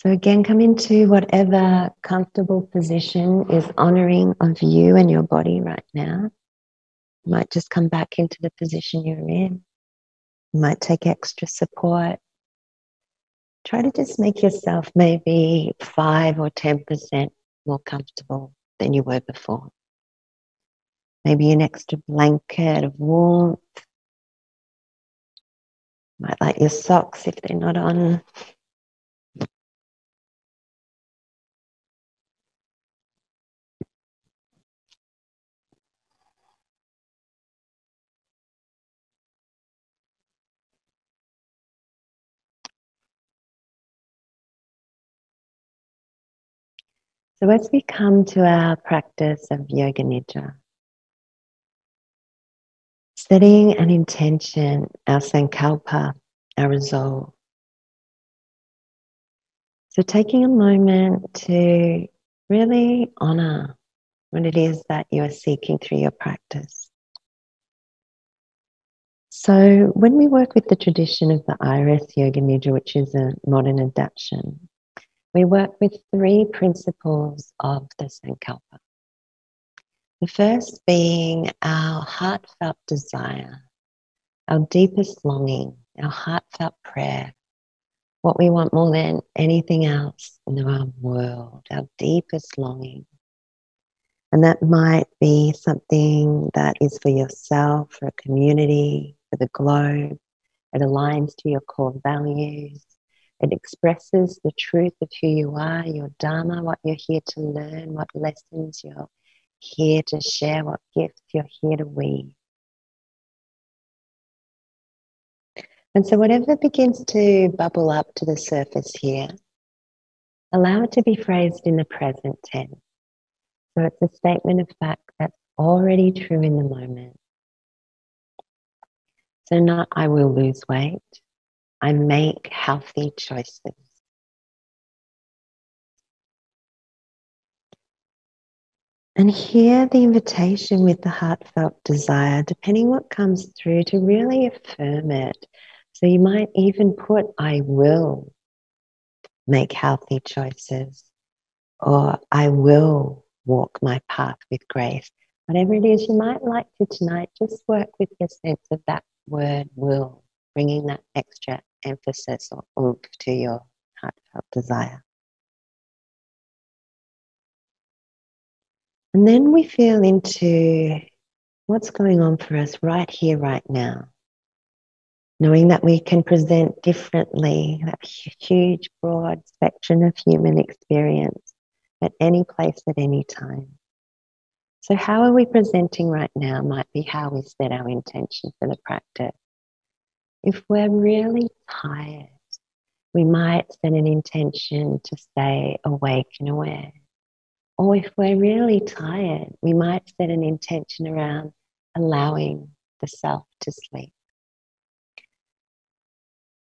So, again, come into whatever comfortable position is honoring of you and your body right now. You might just come back into the position you're in. You might take extra support. Try to just make yourself maybe 5 or 10% more comfortable than you were before. Maybe an extra blanket of warmth. Might like your socks if they're not on. So, as we come to our practice of Yoga Nidra, setting an intention, our sankalpa, our resolve. So, taking a moment to really honor what it is that you are seeking through your practice. So, when we work with the tradition of the iRest Yoga Nidra, which is a modern adaptation, we work with three principles of the Sankalpa. The first being our heartfelt desire, our deepest longing, our heartfelt prayer, what we want more than anything else in our world, our deepest longing. And that might be something that is for yourself, for a community, for the globe. It aligns to your core values. It expresses the truth of who you are, your Dharma, what you're here to learn, what lessons you're here to share, what gifts you're here to weave. And so, whatever begins to bubble up to the surface here, allow it to be phrased in the present tense. So, it's a statement of fact that's already true in the moment. So, not I will lose weight, I make healthy choices. And hear the invitation with the heartfelt desire, depending what comes through, to really affirm it. So you might even put, I will make healthy choices, or I will walk my path with grace. Whatever it is you might like to tonight, just work with the sense of that word will, bringing that extra emphasis or oomph to your heartfelt desire. And then we feel into what's going on for us right here, right now. Knowing that we can present differently, that huge, broad spectrum of human experience at any place, at any time. So, how are we presenting right now might be how we set our intention for the practice. If we're really tired, we might set an intention to stay awake and aware. Or if we're really tired, we might set an intention around allowing the self to sleep.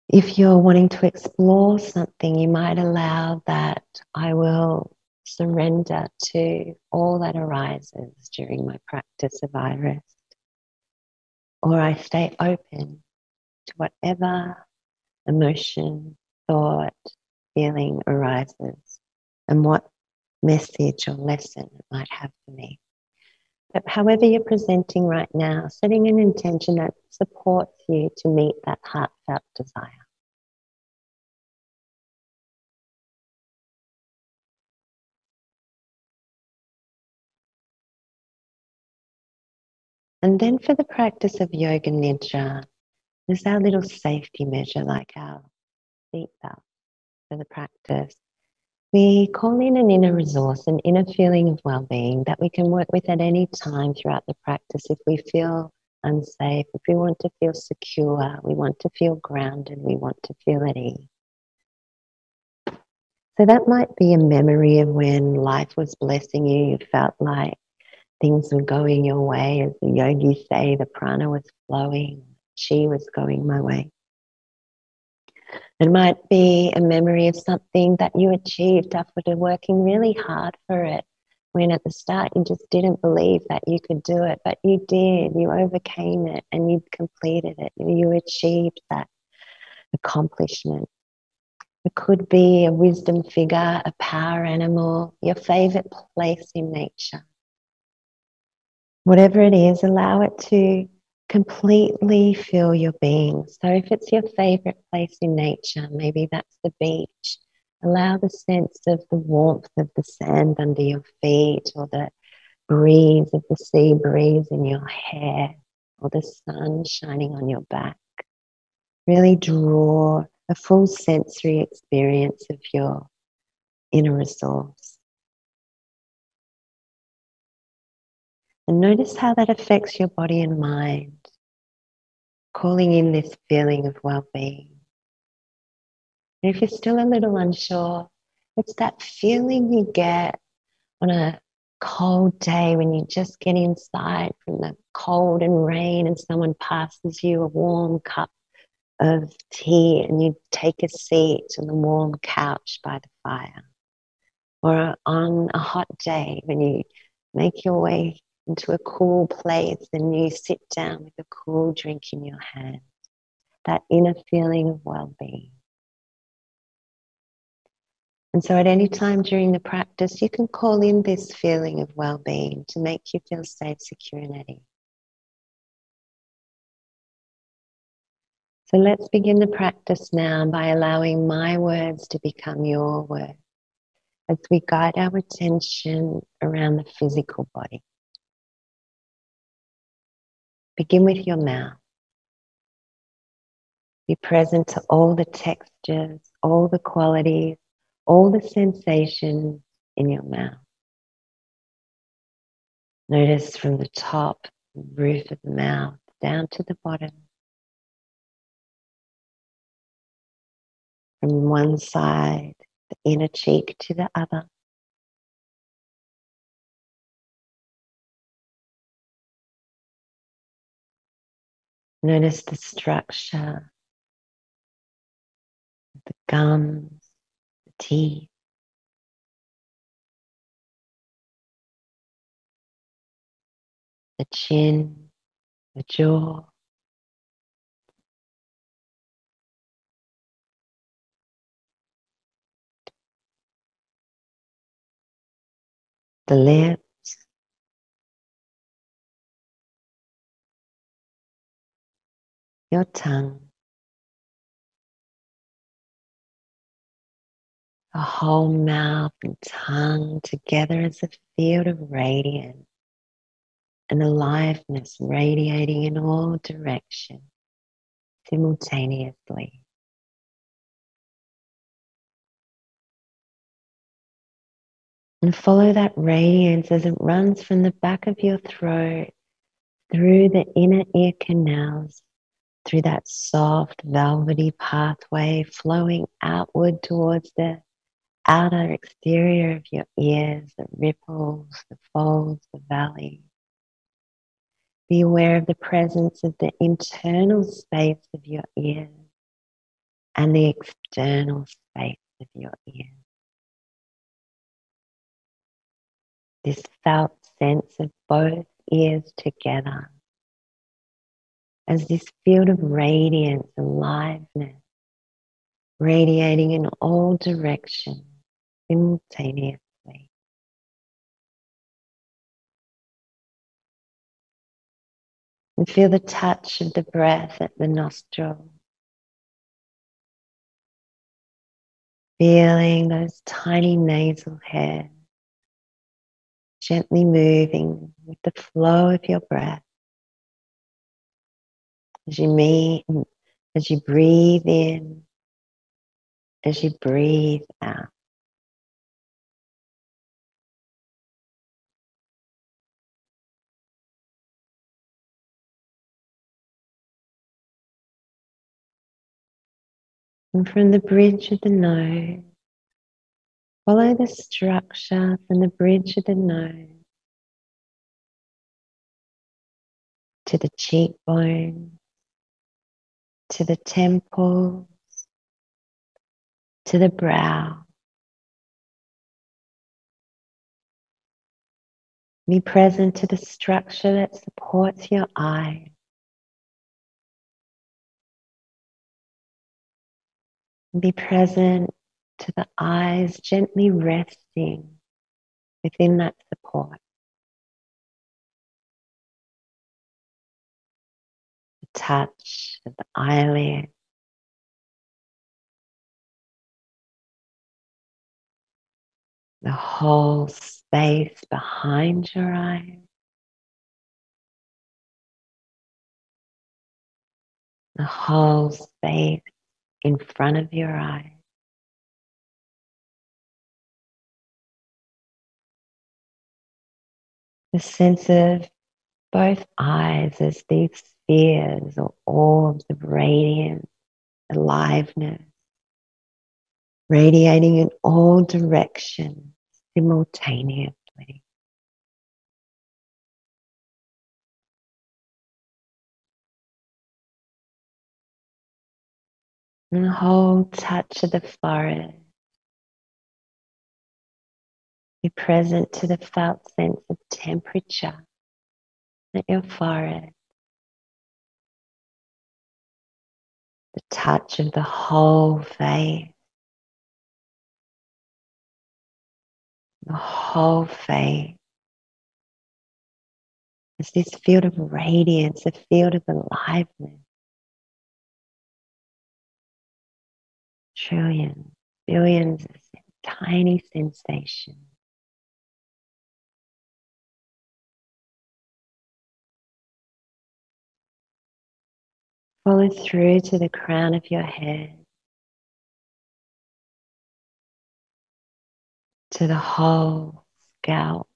If you're wanting to explore something, you might allow that I will surrender to all that arises during my practice of iRest. Or I stay open whatever emotion, thought, feeling arises and what message or lesson it might have for me. But however you're presenting right now, setting an intention that supports you to meet that heartfelt desire. And then for the practice of Yoga Nidra, there's our little safety measure, like our seatbelt for the practice. We call in an inner resource, an inner feeling of well being that we can work with at any time throughout the practice if we feel unsafe, if we want to feel secure, we want to feel grounded, we want to feel at ease. So that might be a memory of when life was blessing you, you felt like things were going your way, as the yogis say, the prana was flowing, she was going my way. It might be a memory of something that you achieved after working really hard for it. When at the start you just didn't believe that you could do it, but you did. You overcame it and you completed it. You achieved that accomplishment. It could be a wisdom figure, a power animal, your favorite place in nature. Whatever it is, allow it to completely fill your being. So, if it's your favorite place in nature, maybe that's the beach, allow the sense of the warmth of the sand under your feet or the breeze of the sea breeze in your hair or the sun shining on your back. Really draw a full sensory experience of your inner resource. And notice how that affects your body and mind, calling in this feeling of well being. And if you're still a little unsure, it's that feeling you get on a cold day when you just get inside from the cold and rain and someone passes you a warm cup of tea and you take a seat on the warm couch by the fire. Or on a hot day when you make your way into a cool place and you sit down with a cool drink in your hand. That inner feeling of well being. And so, at any time during the practice, you can call in this feeling of well being to make you feel safe, secure, and at ease. So let's begin the practice now by allowing my words to become your words as we guide our attention around the physical body. Begin with your mouth. Be present to all the textures, all the qualities, all the sensations in your mouth. Notice from the top, roof of the mouth, down to the bottom. from one side, the inner cheek to the other. Notice the structure the gums, the teeth. The chin, the jaw. the lips, your tongue, the whole mouth and tongue together as a field of radiance. And aliveness radiating in all directions simultaneously. And follow that radiance as it runs from the back of your throat through the inner ear canals, through that soft, velvety pathway flowing outward towards the outer exterior of your ears, the ripples, the folds, the valley. Be aware of the presence of the internal space of your ears and the external space of your ears. this felt sense of both ears together as this field of radiance, and aliveness, radiating in all directions simultaneously. And feel the touch of the breath at the nostril. Feeling those tiny nasal hairs gently moving with the flow of your breath. As you as you breathe in, as you breathe out. And from the bridge of the nose, Follow the structure from the bridge of the nose to the cheekbone, to the temples, to the brow. Be present to the structure that supports your eye. Be present to the eyes gently resting within that support. Touch of the eyelid. The whole space behind your eyes. The whole space in front of your eyes. The sense of both eyes as these spheres or orbs of radiance, aliveness, radiating in all directions simultaneously. And the whole touch of the forehead. Be present to the felt sense of temperature at your forehead. The touch of the whole face. The whole face. It's this field of radiance, a field of aliveness. Trillions, billions of tiny sensations. Follow through to the crown of your head, to the whole scalp.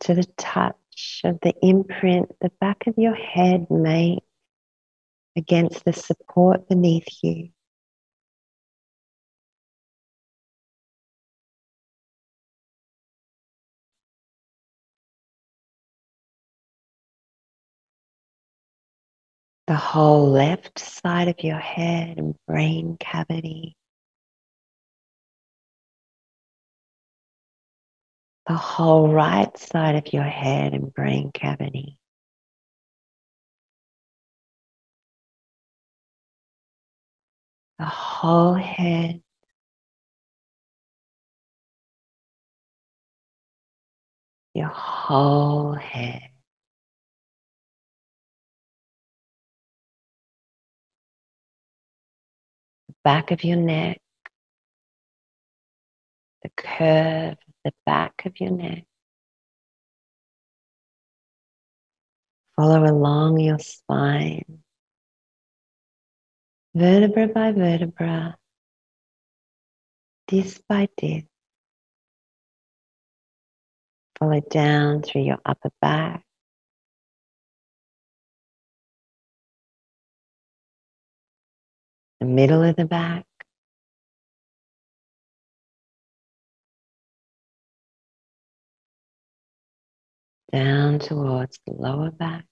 To the touch of the imprint the back of your head makes against the support beneath you. The whole left side of your head and brain cavity, the whole right side of your head and brain cavity. The whole head, your whole head. Back of your neck, the curve of the back of your neck. Follow along your spine, vertebra by vertebra, disc by disc. Follow down through your upper back, the middle of the back, down towards the lower back.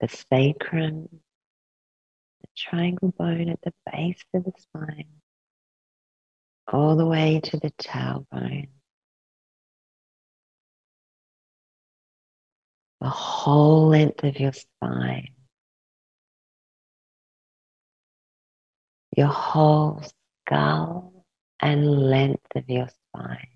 The sacrum, the triangle bone at the base of the spine, all the way to the tailbone. The whole length of your spine, your whole skull and length of your spine.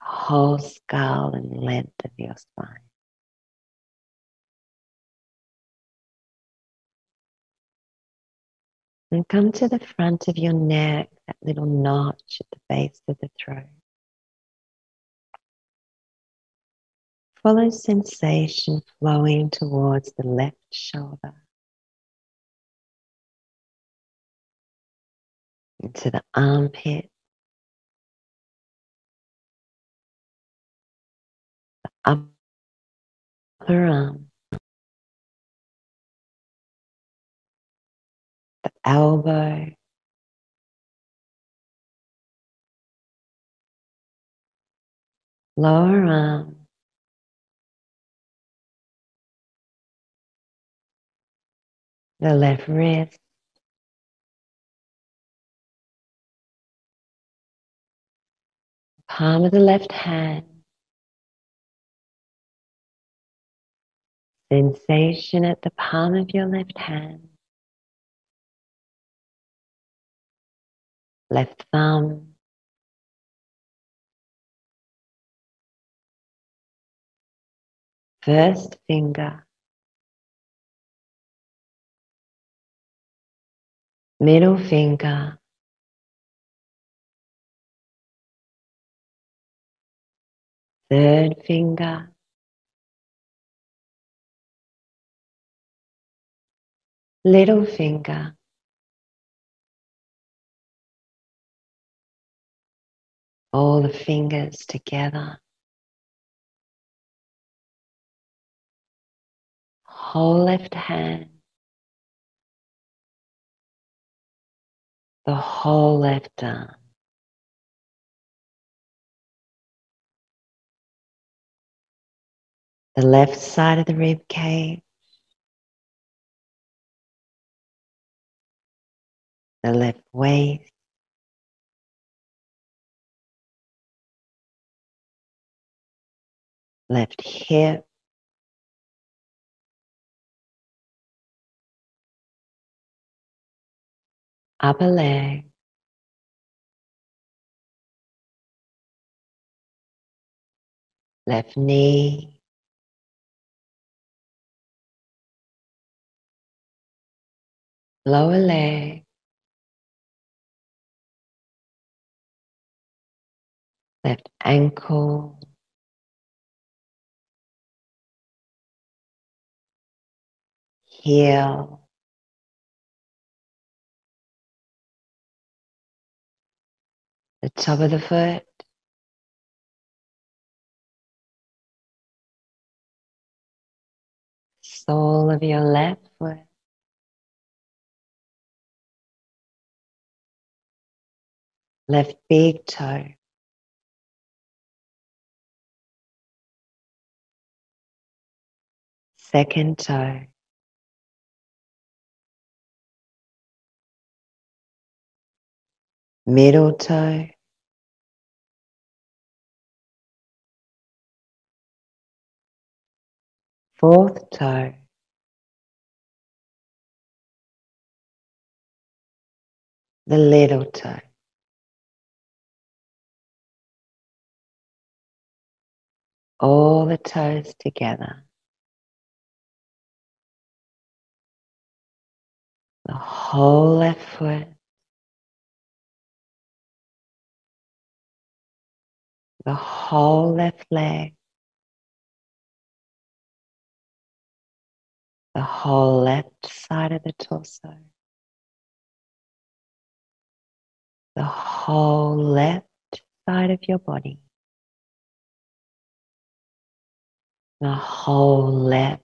Whole skull and length of your spine. And come to the front of your neck, that little notch at the base of the throat. Follow sensation flowing towards the left shoulder. Into the armpit. The upper arm. The elbow. Lower arm. The left wrist, palm of the left hand. Sensation at the palm of your left hand. Left thumb. First finger. Middle finger. Third finger. Little finger. All the fingers together. Whole left hand. The whole left arm. the left side of the rib cage, the left waist, left hip, upper leg, left knee, lower leg, left ankle, heel, the top of the foot, sole of your left foot, left big toe. Second toe. Middle toe. Fourth toe. The little toe. all the toes together. The whole left foot. The whole left leg. The whole left side of the torso. The whole left side of your body. the whole left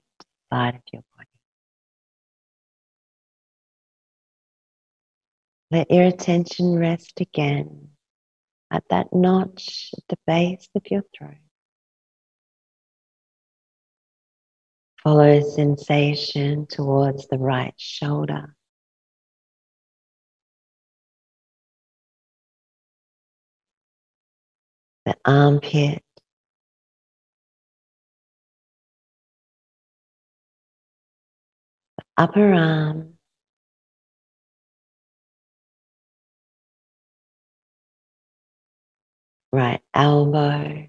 side of your body. Let your attention rest again at that notch at the base of your throat. Follow sensation towards the right shoulder. The armpit, upper arm, right elbow,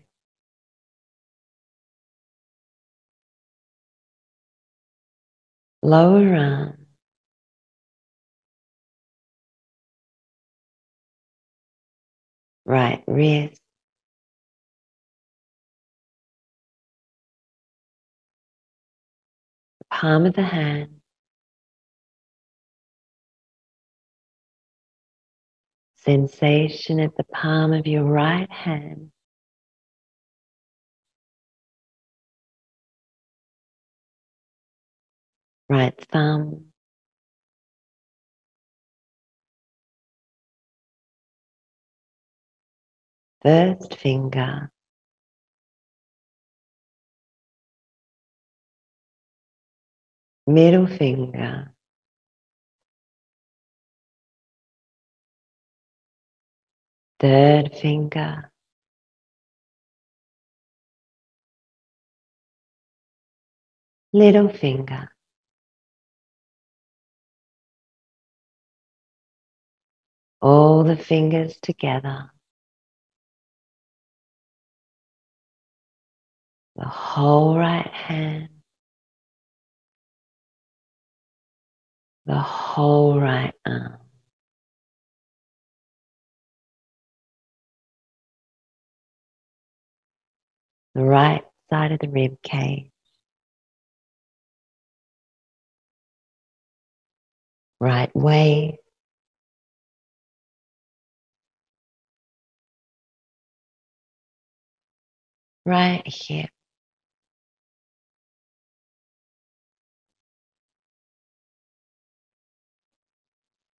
lower arm, right wrist, palm of the hand, sensation at the palm of your right hand. Right thumb. First finger. Middle finger. third finger, little finger. All the fingers together. The whole right hand. The whole right arm. The right side of the rib cage. Right way. Right hip.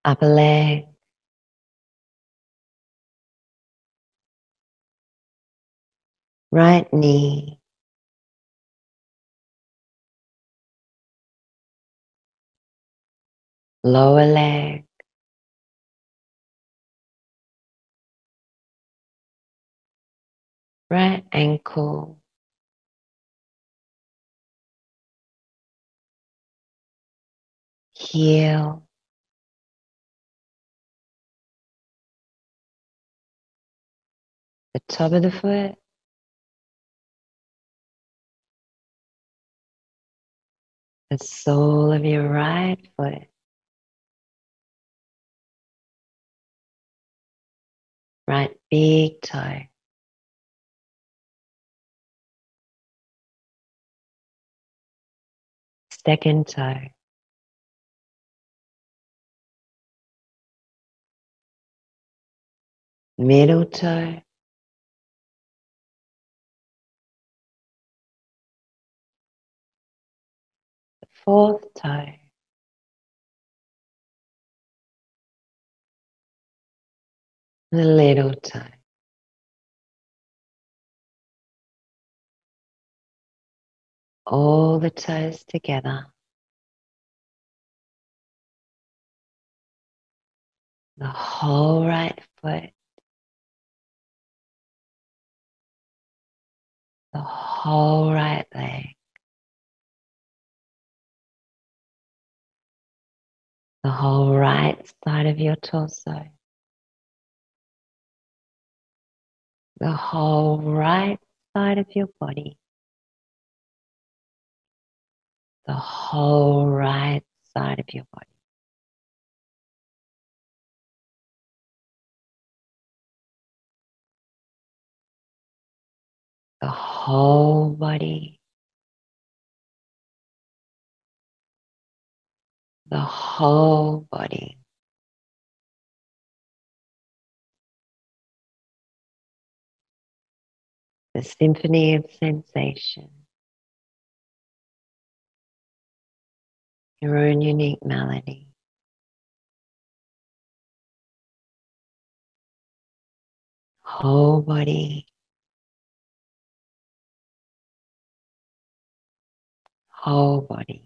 Upper leg. Right knee, lower leg, right ankle, heel, the top of the foot, the sole of your right foot. Right big toe. Second toe. Middle toe. Fourth toe. The little toe. All the toes together. The whole right foot. The whole right leg. The whole right side of your torso, the whole right side of your body, the whole right side of your body. The whole body the whole body. The symphony of sensation. Your own unique melody. Whole body. Whole body.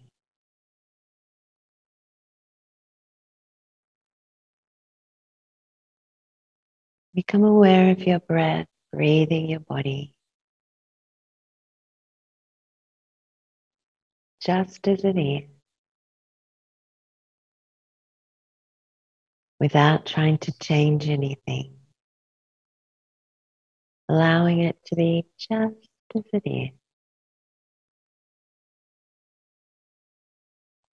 Become aware of your breath, breathing your body just as it is, without trying to change anything, allowing it to be just as it is.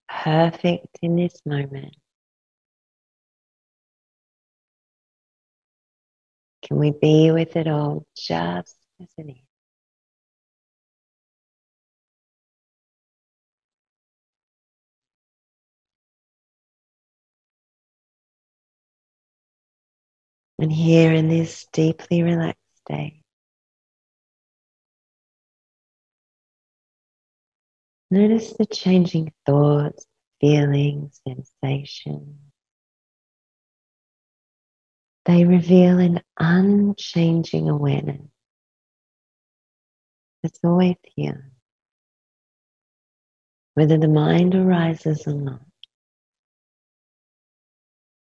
Perfect in this moment. Can we be with it all just as it is? And here in this deeply relaxed state, notice the changing thoughts, feelings, sensations. They reveal an unchanging awareness that's always here. Whether the mind arises or not,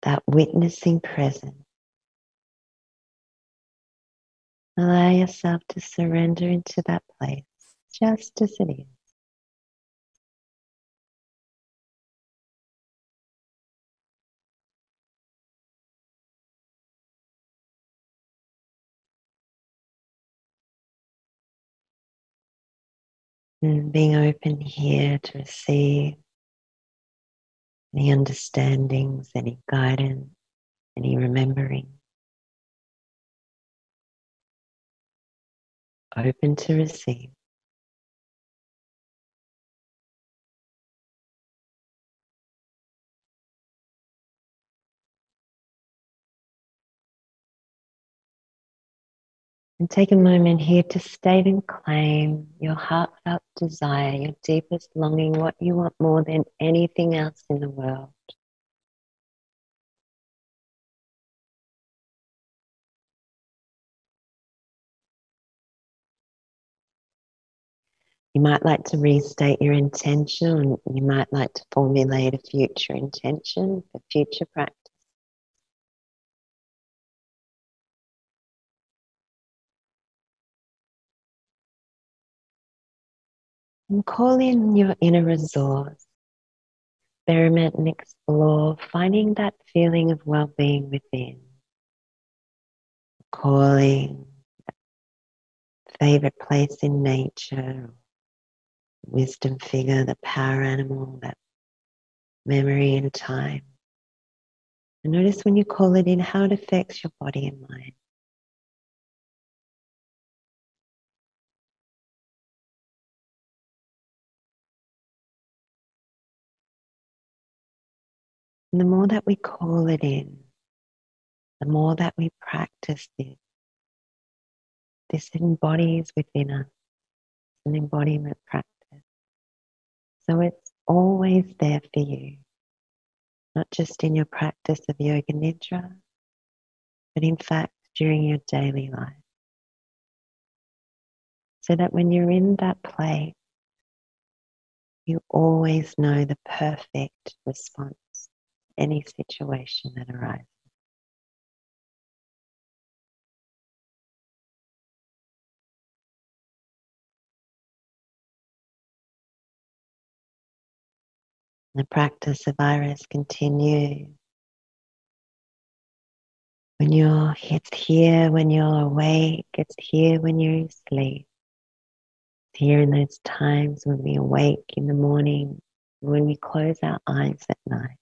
that witnessing presence. Allow yourself to surrender into that place just as it is. And being open here to receive any understandings, any guidance, any remembering. Open to receive. And take a moment here to state and claim your heartfelt desire, your deepest longing, what you want more than anything else in the world. You might like to restate your intention, you might like to formulate a future intention for future practice. And call in your inner resource. Experiment and explore, finding that feeling of well being within. Calling favorite place in nature, wisdom figure, the power animal, that memory and time. And notice when you call it in how it affects your body and mind. And the more that we call it in, the more that we practice this, this embodies within us, an embodiment practice. So it's always there for you, not just in your practice of Yoga Nidra, but in fact during your daily life. So that when you're in that place, you always know the perfect response any situation that arises. The practice of iRest continues. When you're, it's here when you're awake, it's here when you're asleep. It's here in those times when we awake in the morning, when we close our eyes at night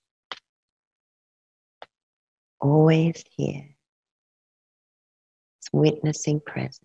always here. It's witnessing presence.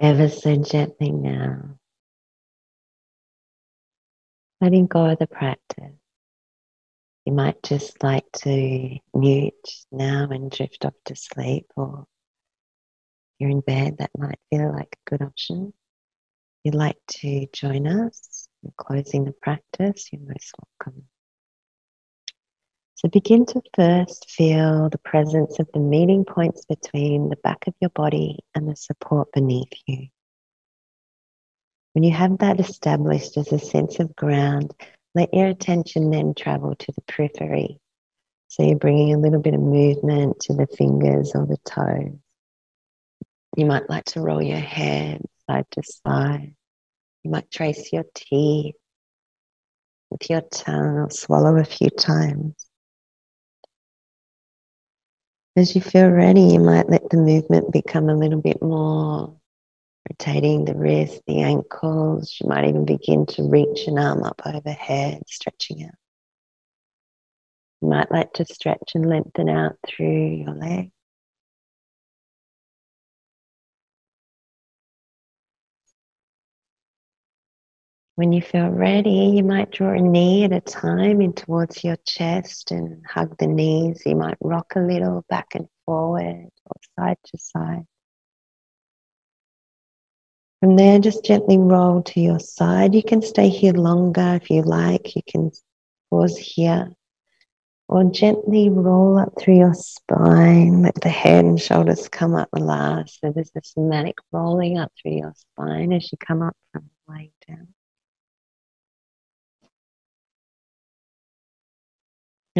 Ever so gently now. Letting go of the practice. You might just like to mute now and drift off to sleep, or if you're in bed, that might feel like a good option. If you'd like to join us in closing the practice, you're most welcome. So begin to first feel the presence of the meeting points between the back of your body and the support beneath you. When you have that established as a sense of ground, let your attention then travel to the periphery. So you're bringing a little bit of movement to the fingers or the toes. You might like to roll your head side to side. You might trace your teeth with your tongue or swallow a few times. As you feel ready, you might let the movement become a little bit more rotating the wrist, the ankles. You might even begin to reach an arm up overhead, stretching out. You might like to stretch and lengthen out through your legs. When you feel ready, you might draw a knee at a time in towards your chest and hug the knees. You might rock a little back and forward or side to side. From there, just gently roll to your side. You can stay here longer if you like. You can pause here Or gently roll up through your spine. Let the head and shoulders come up last. So there's a somatic rolling up through your spine as you come up from lying down.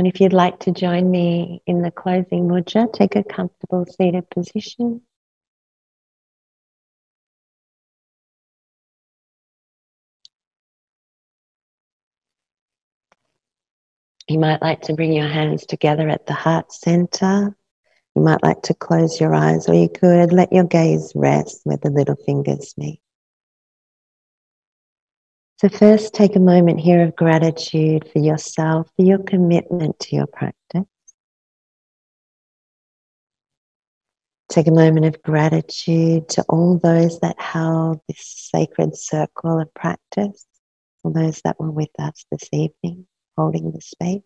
And if you'd like to join me in the closing mudra, take a comfortable seated position. You might like to bring your hands together at the heart center. You might like to close your eyes, or you could let your gaze rest where the little fingers meet. So, first, take a moment here of gratitude for yourself, for your commitment to your practice. Take a moment of gratitude to all those that held this sacred circle of practice, all those that were with us this evening holding the space.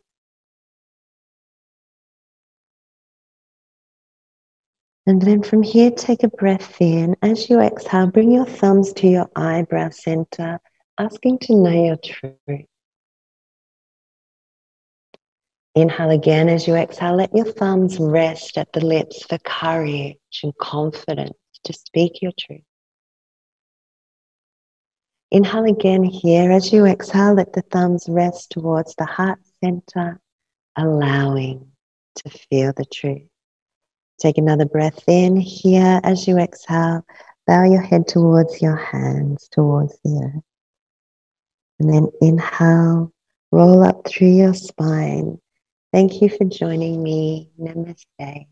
And then from here, take a breath in. As you exhale, bring your thumbs to your eyebrow center, asking to know your truth. Inhale again as you exhale. Let your thumbs rest at the lips for courage and confidence to speak your truth. Inhale again here. As you exhale, let the thumbs rest towards the heart center, allowing to feel the truth. Take another breath in here. As you exhale, bow your head towards your hands, towards the earth. And then inhale, roll up through your spine. Thank you for joining me. Namaste.